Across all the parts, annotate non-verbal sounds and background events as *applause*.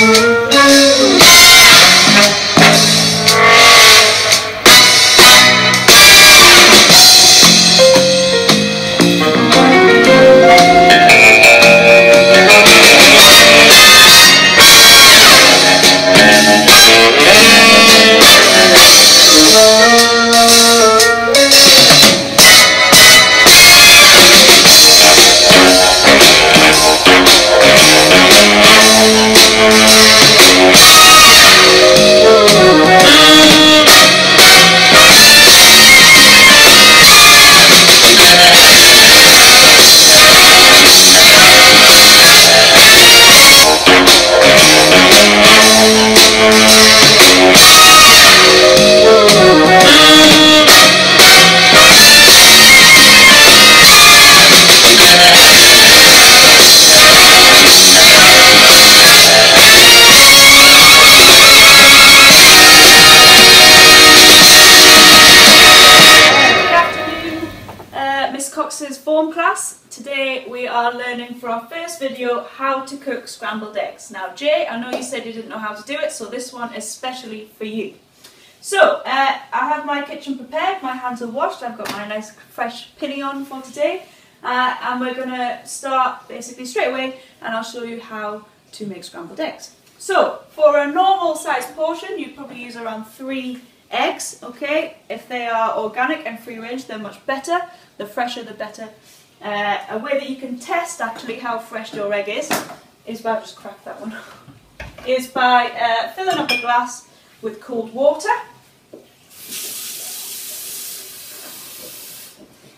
form Today we are learning for our first video how to cook scrambled eggs. Now Jay, I know you said you didn't know how to do it, so this one is specially for you. So, uh, I have my kitchen prepared, my hands are washed, I've got my nice fresh pinny on for today. Uh, and we're going to start basically straight away and I'll show you how to make scrambled eggs. So, for a normal size portion, you probably use around three eggs, okay? If they are organic and free range, they're much better. The fresher, the better. Uh, a way that you can test actually how fresh your egg is, is by, just crack that one, *laughs* is by uh, filling up a glass with cold water.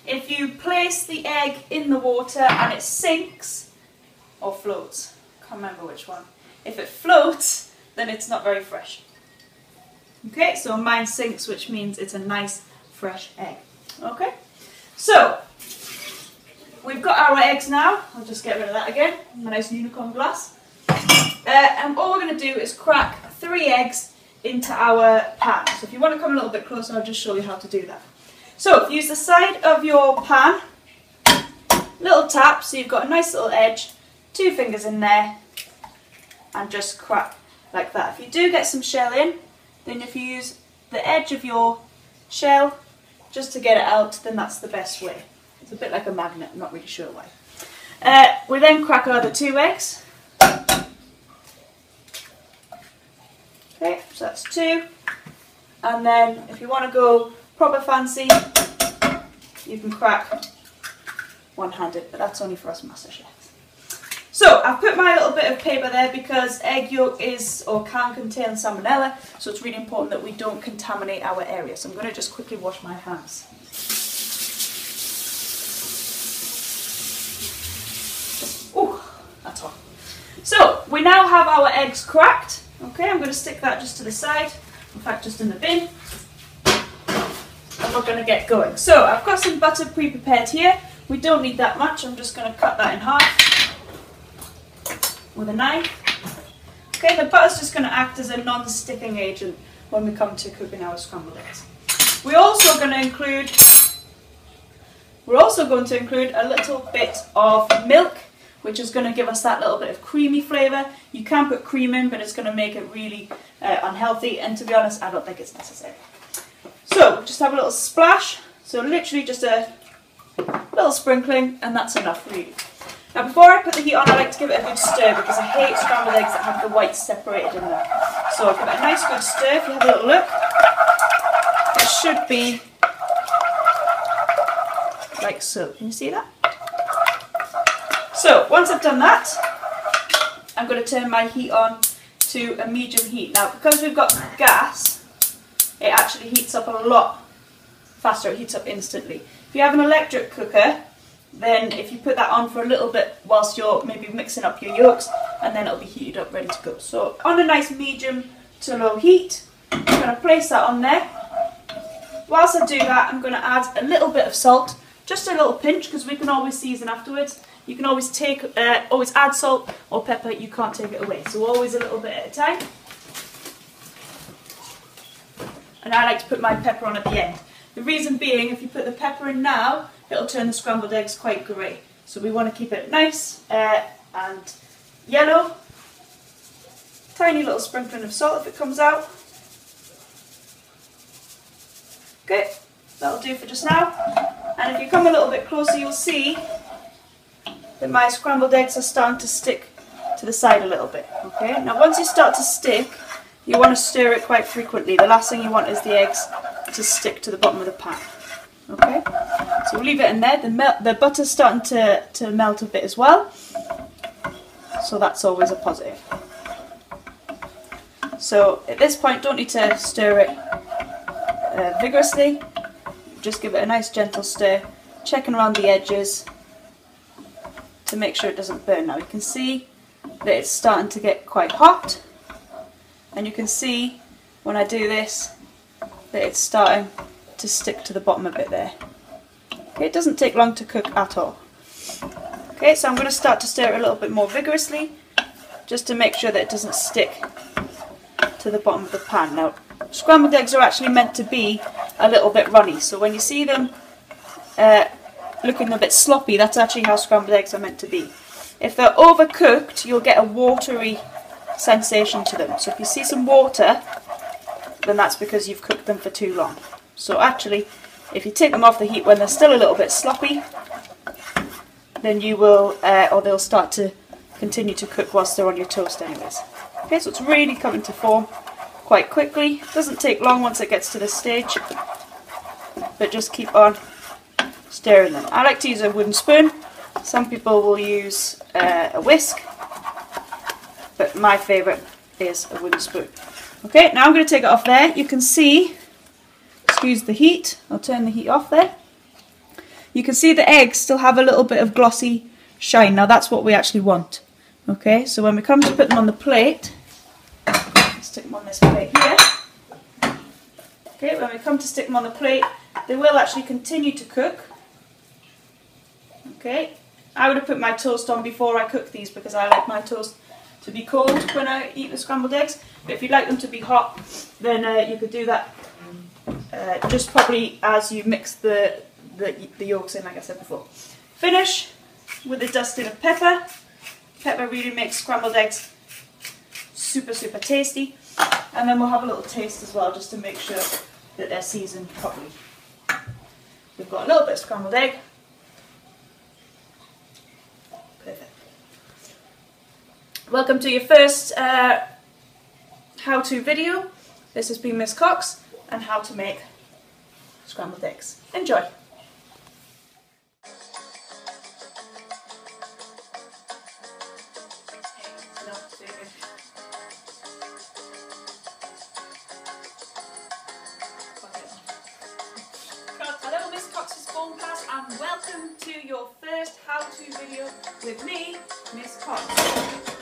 If you place the egg in the water and it sinks, or floats, can't remember which one. If it floats, then it's not very fresh. Okay, so mine sinks, which means it's a nice fresh egg. Okay, so we've got our eggs now. I'll just get rid of that again. My nice unicorn glass. Uh, and all we're going to do is crack three eggs into our pan. So if you want to come a little bit closer, I'll just show you how to do that. So use the side of your pan, little tap, so you've got a nice little edge, two fingers in there, and just crack like that. If you do get some shell in, then if you use the edge of your shell just to get it out, then that's the best way. It's a bit like a magnet, I'm not really sure why. Uh, we then crack our other two eggs. Okay, so that's two. And then if you want to go proper fancy, you can crack one-handed, but that's only for us master chefs. So I've put my little bit of paper there because egg yolk is or can contain salmonella, so it's really important that we don't contaminate our area. So I'm going to just quickly wash my hands. So we now have our eggs cracked. Okay, I'm going to stick that just to the side, in fact just in the bin. And we're going to get going. So I've got some butter pre-prepared here. We don't need that much, I'm just going to cut that in half with a knife. Okay, the butter's just going to act as a non-sticking agent when we come to cooking our scrambled eggs. We're also going to include we're also going to include a little bit of milk which is going to give us that little bit of creamy flavour. You can put cream in but it's going to make it really uh, unhealthy and to be honest I don't think it's necessary. So just have a little splash, so literally just a little sprinkling and that's enough really. Now before I put the heat on, I like to give it a good stir because I hate scrambled eggs that have the whites separated in them. So give it a nice good stir if you have a little look. It should be like so. Can you see that? So once I've done that, I'm going to turn my heat on to a medium heat. Now because we've got gas, it actually heats up a lot faster. It heats up instantly. If you have an electric cooker, then if you put that on for a little bit whilst you're maybe mixing up your yolks and then it'll be heated up ready to go. So on a nice medium to low heat, I'm going to place that on there. Whilst I do that I'm going to add a little bit of salt, just a little pinch because we can always season afterwards. You can always take, uh, always add salt or pepper, you can't take it away. So always a little bit at a time. And I like to put my pepper on at the end. The reason being, if you put the pepper in now, it'll turn the scrambled eggs quite grey. So we want to keep it nice uh, and yellow Tiny little sprinkling of salt if it comes out. Okay, that'll do for just now. And if you come a little bit closer, you'll see that my scrambled eggs are starting to stick to the side a little bit. Okay, now once you start to stick, you want to stir it quite frequently. The last thing you want is the eggs to stick to the bottom of the pan. Okay, so we'll leave it in there. The, the butter's starting to, to melt a bit as well, so that's always a positive. So at this point, don't need to stir it uh, vigorously. Just give it a nice gentle stir, checking around the edges to make sure it doesn't burn. Now you can see that it's starting to get quite hot, and you can see when I do this that it's starting to stick to the bottom a bit there. Okay, it doesn't take long to cook at all. Okay, so I'm going to start to stir it a little bit more vigorously just to make sure that it doesn't stick to the bottom of the pan. Now, scrambled eggs are actually meant to be a little bit runny, so when you see them uh, looking a bit sloppy, that's actually how scrambled eggs are meant to be. If they're overcooked, you'll get a watery sensation to them. So if you see some water, then that's because you've cooked them for too long. So actually, if you take them off the heat when they're still a little bit sloppy, then you will, uh, or they'll start to continue to cook whilst they're on your toast anyways. Okay, so it's really coming to form quite quickly. It doesn't take long once it gets to this stage, but just keep on stirring them. I like to use a wooden spoon. Some people will use uh, a whisk, but my favourite is a wooden spoon. Okay, now I'm going to take it off there. You can see excuse the heat, I'll turn the heat off there. You can see the eggs still have a little bit of glossy shine. Now that's what we actually want. Okay, so when we come to put them on the plate, stick them on this plate here. Okay, when we come to stick them on the plate, they will actually continue to cook. Okay, I would have put my toast on before I cook these because I like my toast to be cold when I eat the scrambled eggs. But if you'd like them to be hot, then uh, you could do that uh, just probably as you mix the, the, the yolks in, like I said before. Finish with a dusting of pepper. Pepper really makes scrambled eggs super, super tasty. And then we'll have a little taste as well, just to make sure that they're seasoned properly. We've got a little bit of scrambled egg. Perfect. Welcome to your first uh, how-to video. This has been Miss Cox and how to make scrambled eggs. Enjoy! And welcome to your first how-to video with me, Miss Cox.